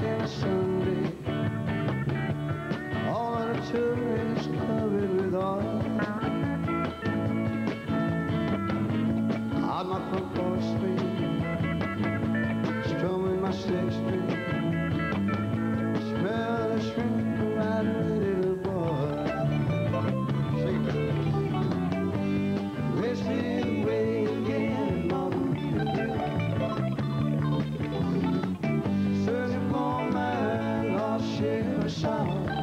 night and 少